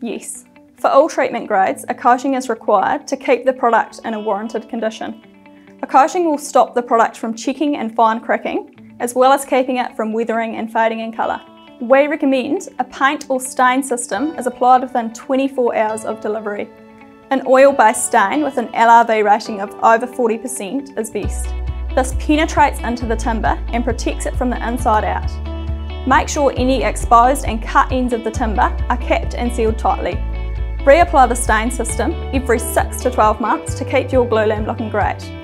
Yes. For all treatment grades, a coating is required to keep the product in a warranted condition. A coating will stop the product from checking and fine cracking, as well as keeping it from weathering and fading in colour. We recommend a paint or stain system is applied within 24 hours of delivery. An oil-based stain with an LRV rating of over 40% is best. This penetrates into the timber and protects it from the inside out. Make sure any exposed and cut ends of the timber are capped and sealed tightly. Reapply the stain system every 6 to 12 months to keep your glulam looking great.